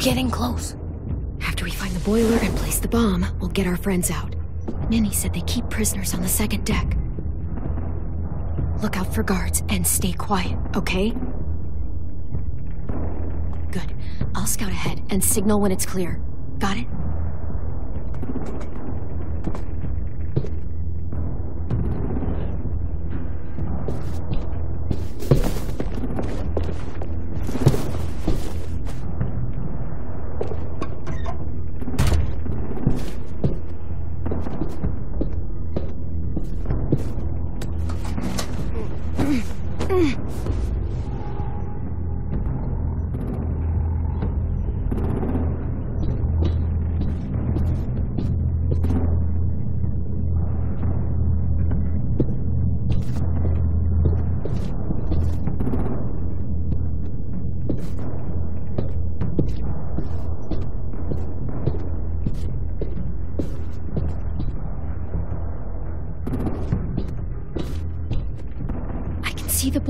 getting close. After we find the boiler and place the bomb, we'll get our friends out. Minnie said they keep prisoners on the second deck. Look out for guards and stay quiet, okay? Good. I'll scout ahead and signal when it's clear. Got it?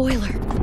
Can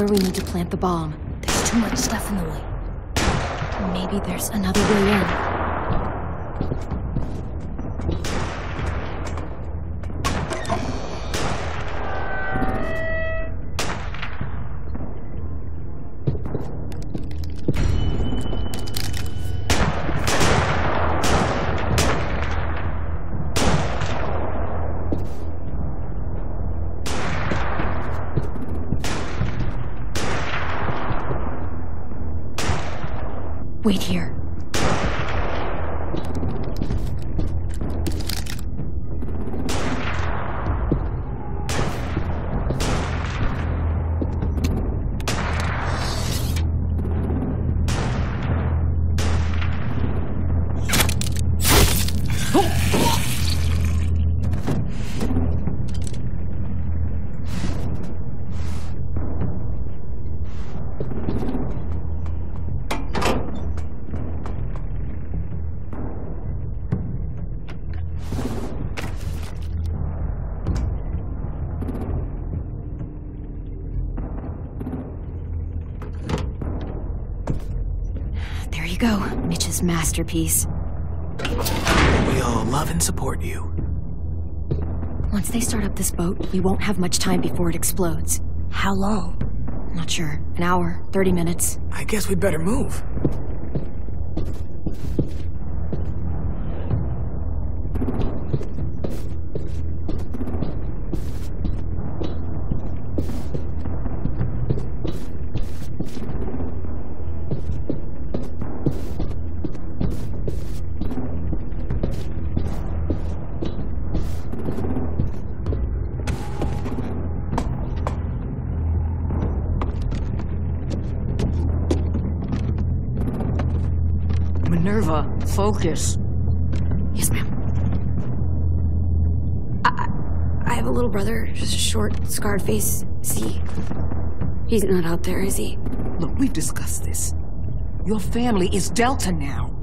where we need to plant the bomb. There's too much stuff in the way. Maybe there's another way in. Wait here. There you go, Mitch's masterpiece. We all love and support you. Once they start up this boat, we won't have much time before it explodes. How long? Not sure. An hour, 30 minutes. I guess we'd better move. Focus. Yes, ma'am. I, I, have a little brother, just a short, scarred face. See? He's not out there, is he? Look, we've discussed this. Your family is Delta now.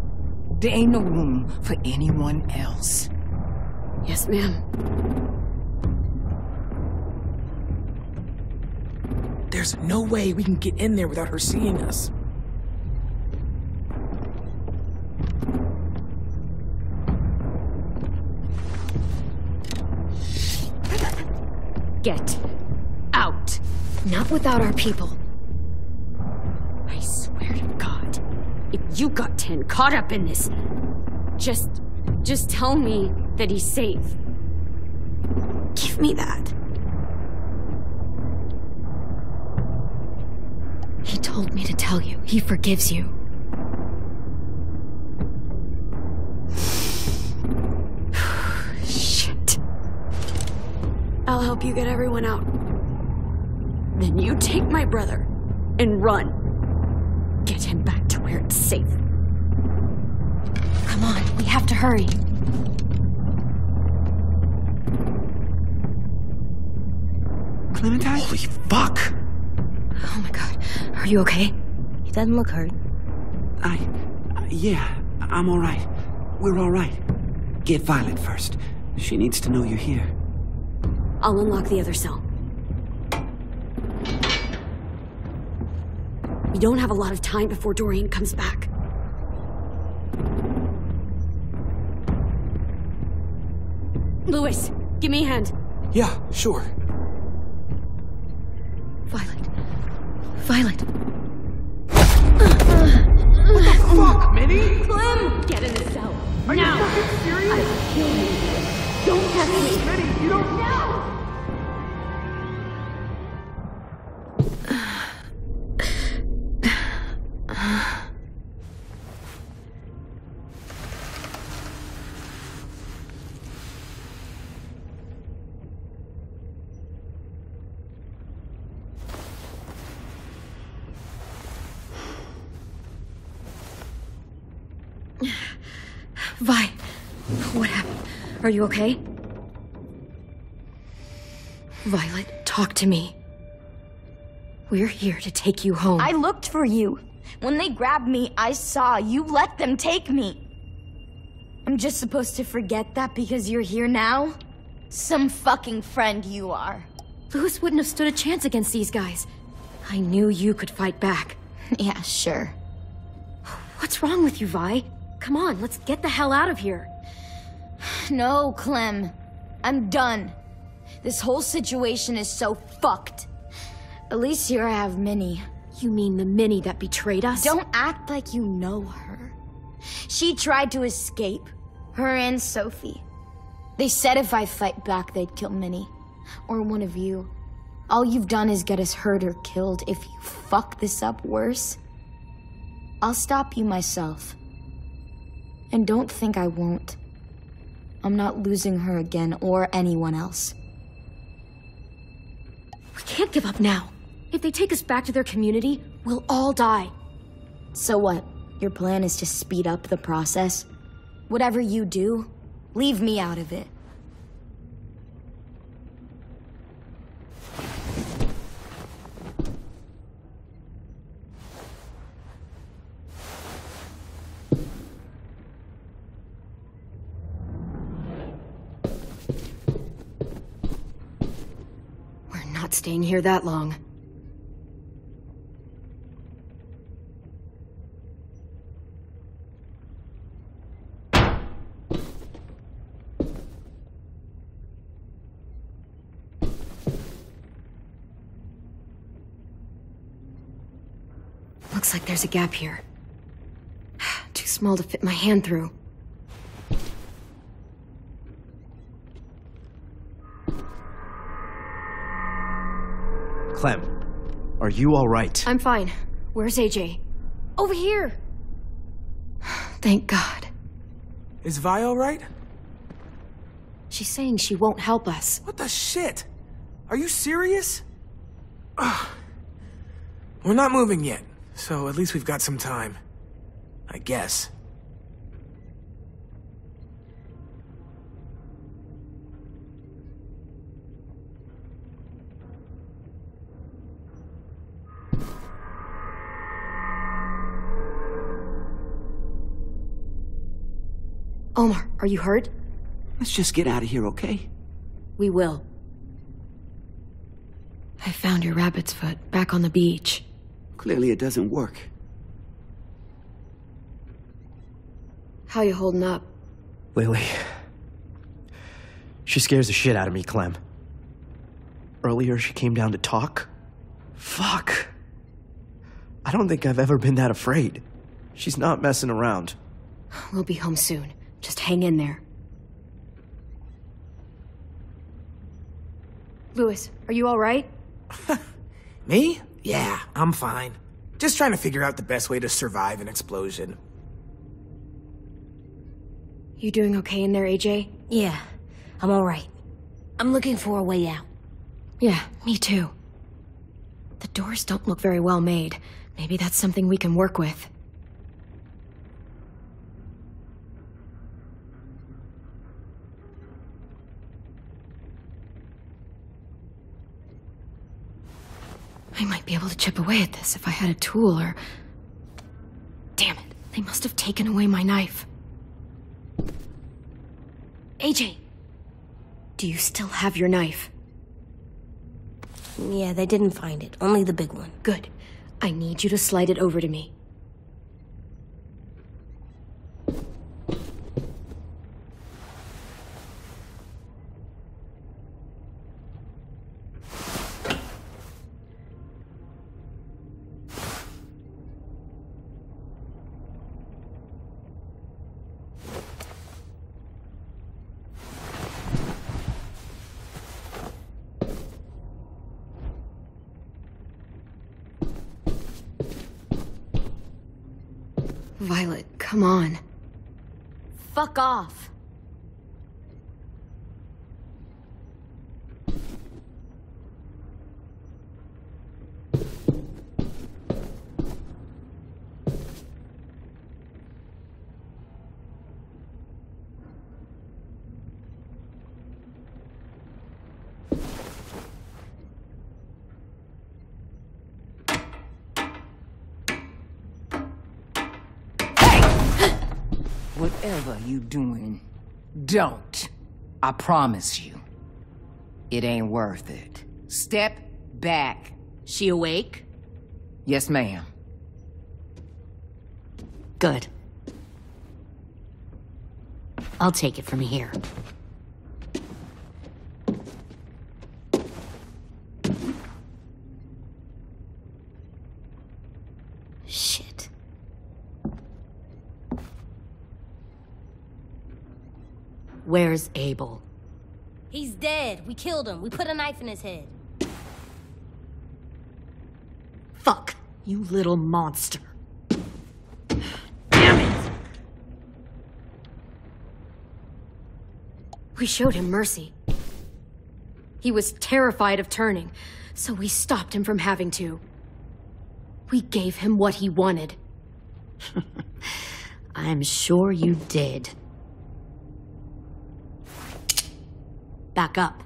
There ain't no room for anyone else. Yes, ma'am. There's no way we can get in there without her seeing us. Get out. Not without our people. I swear to God, if you got Tenn caught up in this, just, just tell me that he's safe. Give me that. He told me to tell you he forgives you. I'll help you get everyone out. Then you take my brother and run. Get him back to where it's safe. Come on, we have to hurry. Clementine? Holy fuck! Oh my god. Are you okay? He doesn't look hurt. I. uh, yeah, I'm alright. We're alright. Get Violet first. She needs to know you're here. I'll unlock the other cell. We don't have a lot of time before Dorian comes back. Louis, give me a hand. Yeah, sure. Violet. Violet. Are you okay? Violet, talk to me. We're here to take you home. I looked for you. When they grabbed me, I saw you let them take me. I'm just supposed to forget that because you're here now? Some fucking friend you are. Louis wouldn't have stood a chance against these guys. I knew you could fight back. Yeah, sure. What's wrong with you, Vi? Come on, let's get the hell out of here. No, Clem. I'm done. This whole situation is so fucked. At least here I have Minnie. You mean the Minnie that betrayed us? Don't act like you know her. She tried to escape. Her and Sophie. They said if I fight back, they'd kill Minnie. Or one of you. All you've done is get us hurt or killed. If you fuck this up worse, I'll stop you myself. And don't think I won't. I'm not losing her again or anyone else. We can't give up now. If they take us back to their community, we'll all die. So what? Your plan is to speed up the process? Whatever you do, leave me out of it. We're not staying here that long. Looks like there's a gap here. Too small to fit my hand through. Clem, are you alright? I'm fine. Where's AJ? Over here! Thank God. Is Vi alright? She's saying she won't help us. What the shit? Are you serious? Ugh. We're not moving yet, so at least we've got some time. I guess. Omar, are you hurt? Let's just get out of here, okay? We will. I found your rabbit's foot back on the beach. Clearly it doesn't work. How you holding up? Lilly. She scares the shit out of me, Clem. Earlier, she came down to talk. Fuck. I don't think I've ever been that afraid. She's not messing around. We'll be home soon. Just hang in there. Louis, are you all right? Me? Yeah, I'm fine. Just trying to figure out the best way to survive an explosion. You doing okay in there, AJ? Yeah, I'm alright. I'm looking for a way out. Yeah, me too. The doors don't look very well made. Maybe that's something we can work with. Be able to chip away at this if I had a tool or... Damn it, they must have taken away my knife. AJ! Do you still have your knife? Yeah, they didn't find it. Only the big one. Good. I need you to slide it over to me. Violet, come on. Fuck off. Whatever you doing, don't. I promise you. It ain't worth it. Step back. She awake? Yes, ma'am. Good. I'll take it from here. Shit. Where's Abel? He's dead. We killed him. We put a knife in his head. Fuck, you little monster. Damn it! We showed him mercy. He was terrified of turning, so we stopped him from having to. We gave him what he wanted. I'm sure you did. Back up.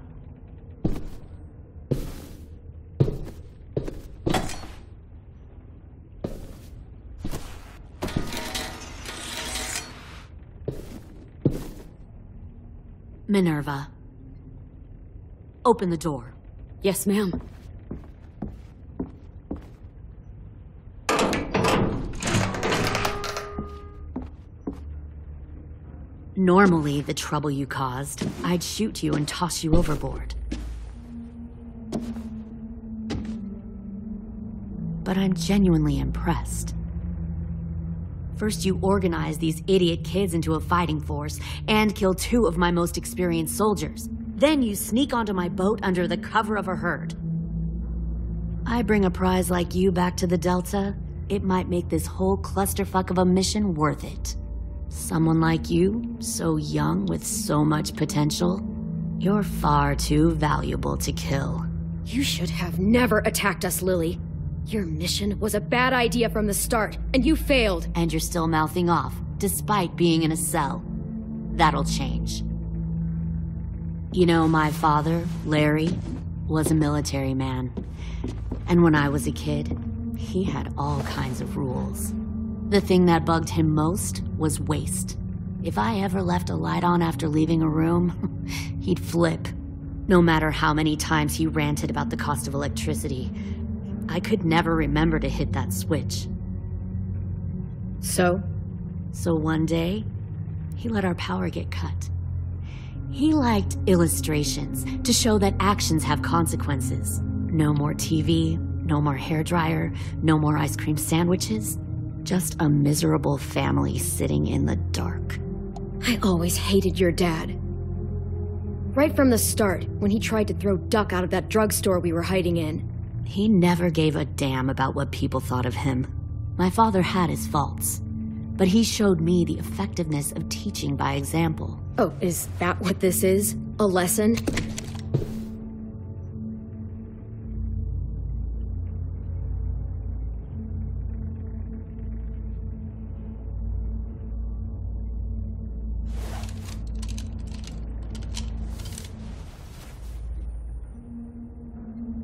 Minerva. Open the door. Yes, ma'am. Normally, the trouble you caused, I'd shoot you and toss you overboard. But I'm genuinely impressed. First, you organize these idiot kids into a fighting force and kill two of my most experienced soldiers. Then you sneak onto my boat under the cover of a herd. I bring a prize like you back to the Delta, it might make this whole clusterfuck of a mission worth it. Someone like you, so young with so much potential, you're far too valuable to kill. You should have never attacked us, Lilly. Your mission was a bad idea from the start, and you failed. And you're still mouthing off, despite being in a cell. That'll change. You know, my father, Larry, was a military man. And when I was a kid, he had all kinds of rules. The thing that bugged him most was waste. If I ever left a light on after leaving a room, he'd flip. No matter how many times he ranted about the cost of electricity, I could never remember to hit that switch. So? So one day, he let our power get cut. He liked illustrations to show that actions have consequences. No more TV, no more hairdryer, no more ice cream sandwiches. Just a miserable family sitting in the dark. I always hated your dad. Right from the start, when he tried to throw Duck out of that drugstore we were hiding in. He never gave a damn about what people thought of him. My father had his faults, but he showed me the effectiveness of teaching by example. Oh, is that what this is? A lesson?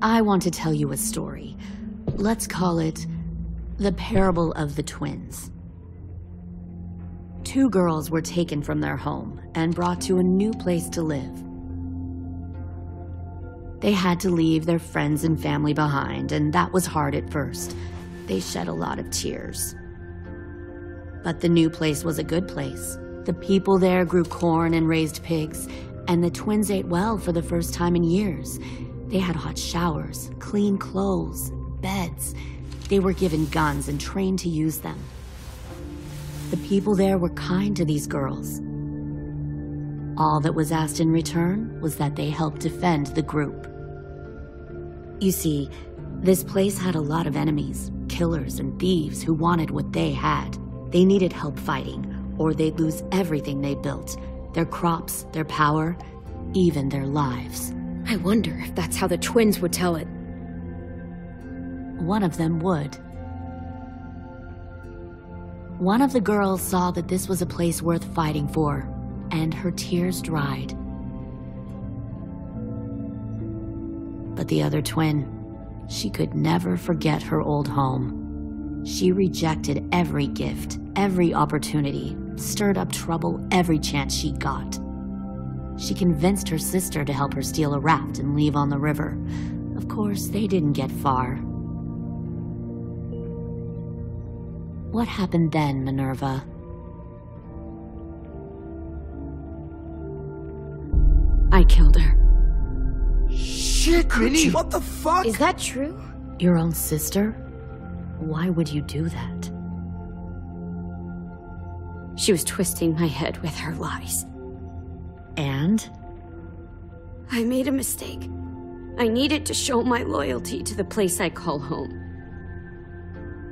I want to tell you a story. Let's call it the Parable of the Twins. Two girls were taken from their home and brought to a new place to live. They had to leave their friends and family behind, and that was hard at first. They shed a lot of tears. But the new place was a good place. The people there grew corn and raised pigs, and the twins ate well for the first time in years. They had hot showers, clean clothes, beds. They were given guns and trained to use them. The people there were kind to these girls. All that was asked in return was that they help defend the group. You see, this place had a lot of enemies, killers and thieves who wanted what they had. They needed help fighting, or they'd lose everything they built their crops, their power, even their lives. I wonder if that's how the twins would tell it. One of them would. One of the girls saw that this was a place worth fighting for, and her tears dried. But the other twin, she could never forget her old home. She rejected every gift, every opportunity, stirred up trouble every chance she got. She convinced her sister to help her steal a raft and leave on the river. Of course, they didn't get far. What happened then, Minerva? I killed her. Shit, Minnie! What the fuck? Is that true? Your own sister? Why would you do that? She was twisting my head with her lies. And? I made a mistake. I needed to show my loyalty to the place I call home.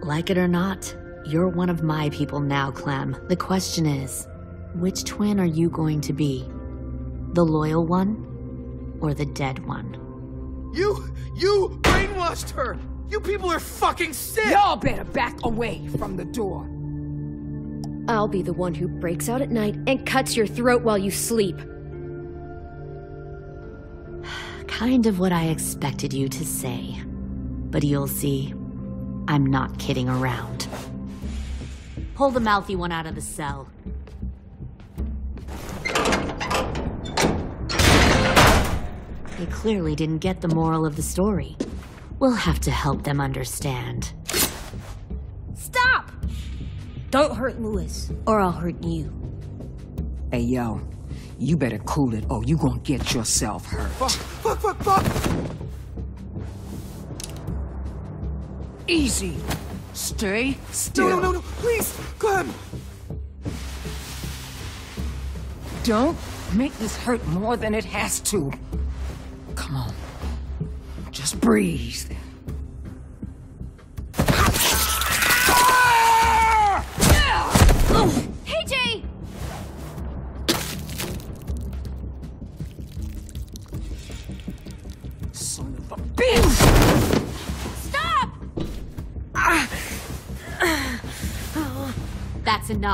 Like it or not, you're one of my people now, Clem. The question is, which twin are you going to be? The loyal one or the dead one? You, you brainwashed her! You people are fucking sick! Y'all better back away from the door. I'll be the one who breaks out at night and cuts your throat while you sleep. Kind of what I expected you to say. But you'll see, I'm not kidding around. Pull the mouthy one out of the cell. They clearly didn't get the moral of the story. We'll have to help them understand. Stop! Don't hurt Louis, or I'll hurt you. Hey, yo, you better cool it or you gonna get yourself hurt. Fuck, fuck, fuck, fuck! Easy. Stay still. No, no, no, no, please, Clem! Don't make this hurt more than it has to. Come on. Just breathe.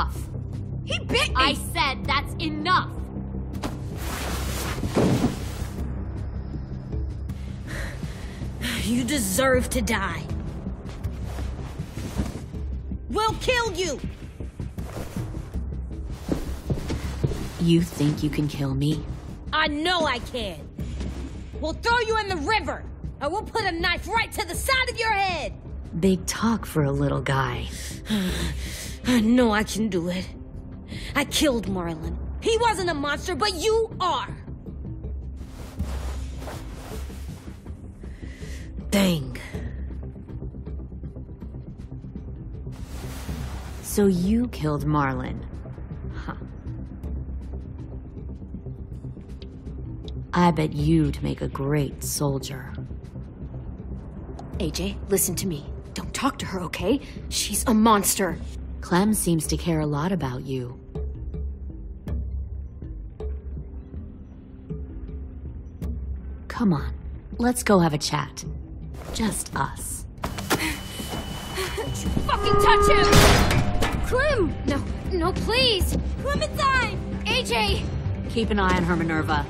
Enough. He bit me! I said that's enough! You deserve to die. We'll kill you! You think you can kill me? I know I can. we'll throw you in the river. And we'll put a knife right to the side of your head. Big talk for a little guy. I know I can do it. I killed Marlon. He wasn't a monster, but you are. Dang. So you killed Marlon. Huh. I bet you'd make a great soldier. AJ, listen to me. Don't talk to her, okay? She's a monster. Clem seems to care a lot about you. Come on, let's go have a chat. Just us. Fucking touch him! Clem! No, no, please! Clementine! AJ! Keep an eye on her, Minerva.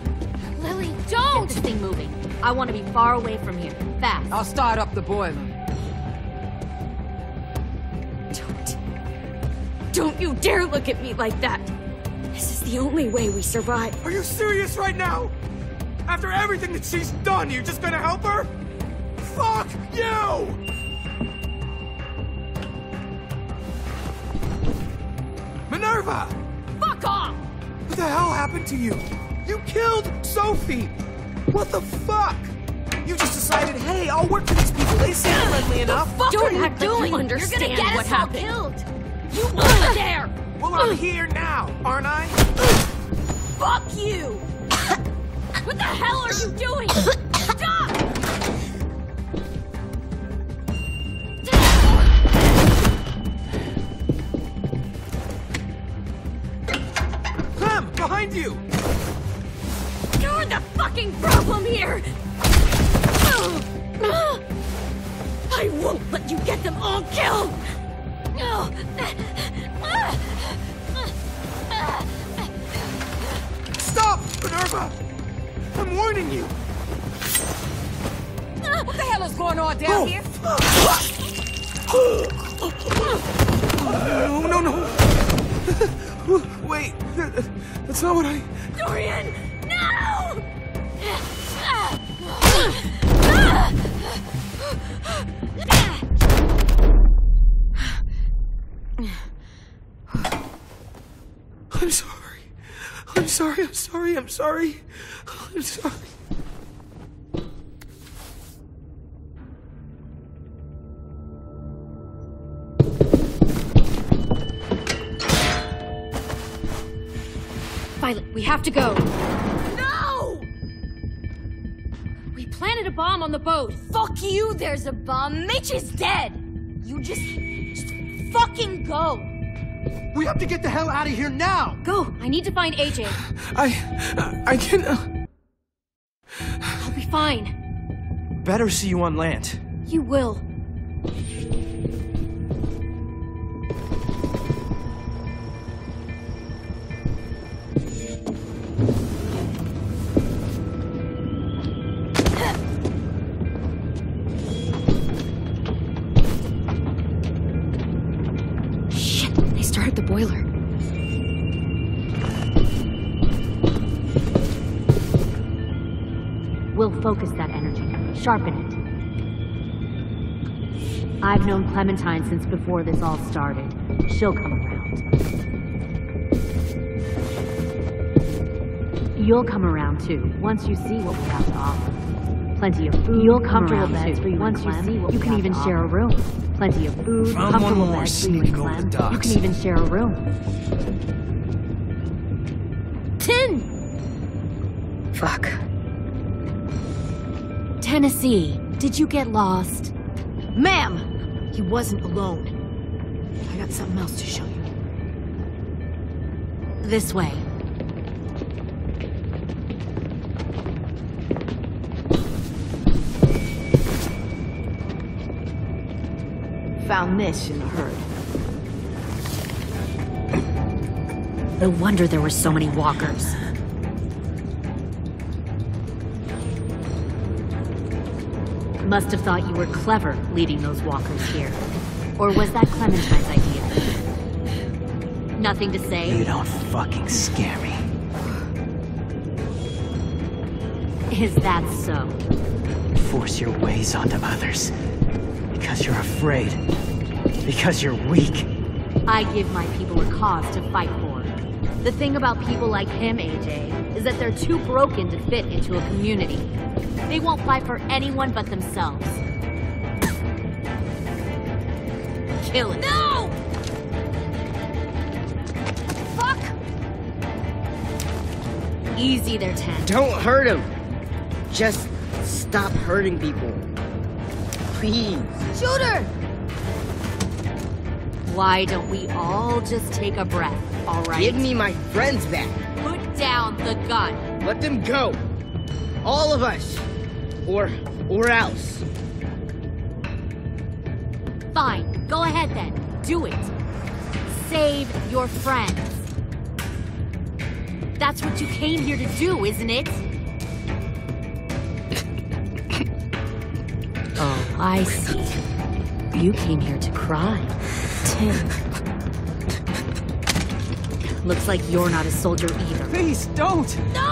Lilly, don't! Get this thing moving. I want to be far away from here. Fast. I'll start up the boiler. Don't you dare look at me like that! This is the only way we survive. Are you serious right now? After everything that she's done, you're just gonna help her? Fuck you! Minerva! Fuck off! What the hell happened to you? You killed Sophie! What the fuck? You just decided, hey, I'll work for these people. They seem friendly enough. Fuck Don't are you act like you doing? understand You're gonna get what us all happened. killed. You over there! Well, I'm here now, aren't I? Fuck you! what the hell are you doing? Stop! Clem, behind you! You're the fucking problem here! I won't let you get them all killed! Stop, Minerva! I'm warning you! What the hell is going on down oh. here? No, no, no! Wait, that- that's not what I... Dorian! No! Sorry, I'm sorry, I'm sorry. I'm sorry. Violet, we have to go. No! We planted a bomb on the boat. Fuck you, there's a bomb. Mitch is dead. You just, just fucking go. We have to get the hell out of here now! Go! I need to find AJ. I... I can... Uh, I'll be fine. Better see you on land. You will. Sharpen it. I've known Clementine since before this all started. She'll come around. You'll come around too, once you see what we have to offer. Plenty of food, You'll comfortable around, beds too, for you once and you Clem. see what you can even share a room. Plenty of food, Found comfortable more beds for you and sneaking over the Clem. You can even share a room. Tin! Fuck. Tennessee, did you get lost? Ma'am! He wasn't alone. I got something else to show you. This way. Found this in the herd. No wonder there were so many walkers. Must have thought you were clever leading those walkers here. Or was that Clementine's idea? Nothing to say? You don't fucking scare me. Is that so? Force your ways onto others. Because you're afraid. Because you're weak. I give my people a cause to fight for. The thing about people like him, AJ, is that they're too broken to fit into a community. They won't fight for anyone but themselves. Kill it. No! Fuck! Easy there, Tenn. Don't hurt him. Just stop hurting people. Please. Shooter! Why don't we all just take a breath, alright? Give me my friends back. Put down the gun. Let them go. All of us. Or, or else. Fine, go ahead then. Do it. Save your friends. That's what you came here to do, isn't it? oh, I see. You came here to cry. Tim. Looks like you're not a soldier either. Please, don't! No!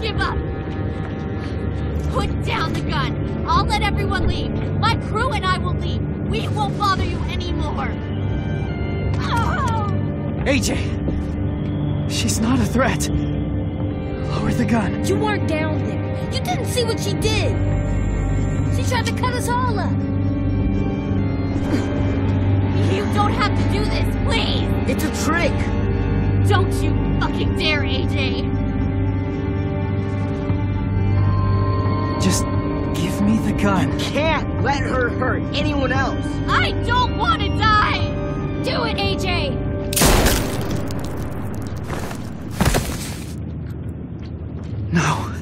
Give up. Put down the gun. I'll let everyone leave. My crew and I will leave. We won't bother you anymore. Ah! Oh! AJ! She's not a threat. Lower the gun. You weren't down there. You didn't see what she did. She tried to cut us all up. You don't have to do this, please! It's a trick. Don't you fucking dare, AJ! Gun. Can't let her hurt anyone else. I don't want to die! Do it, AJ! No.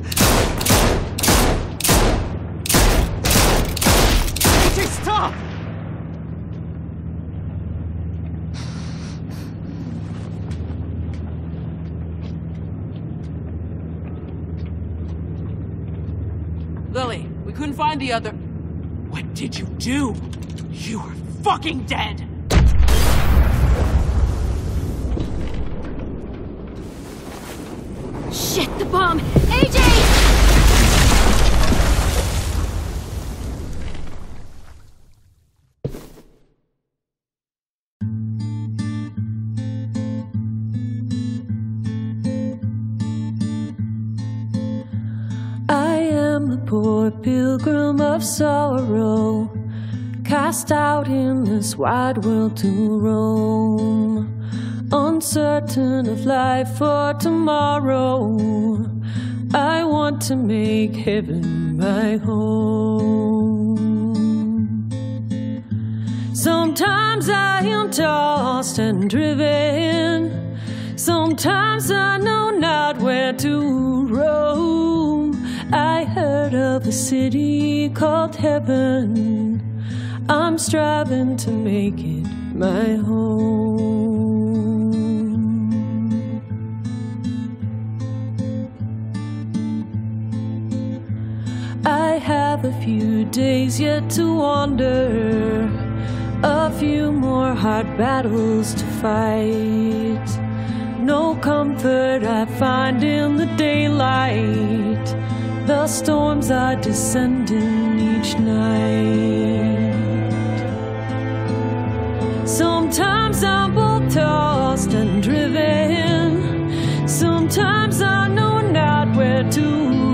AJ, stop! Lilly, we couldn't find the other. What did you do? You are fucking dead! Shit, the bomb! AJ! Sorrow, cast out in this wide world to roam, uncertain of life for tomorrow. I want to make heaven my home. Sometimes I am tossed and driven. Sometimes I know not where to roam. I heard of city called heaven. I'm striving to make it my home. I have a few days yet to wander, a few more hard battles to fight. No comfort I find in the daylight. The storms are descending each night. Sometimes I'm both tossed and driven. Sometimes I know not where to.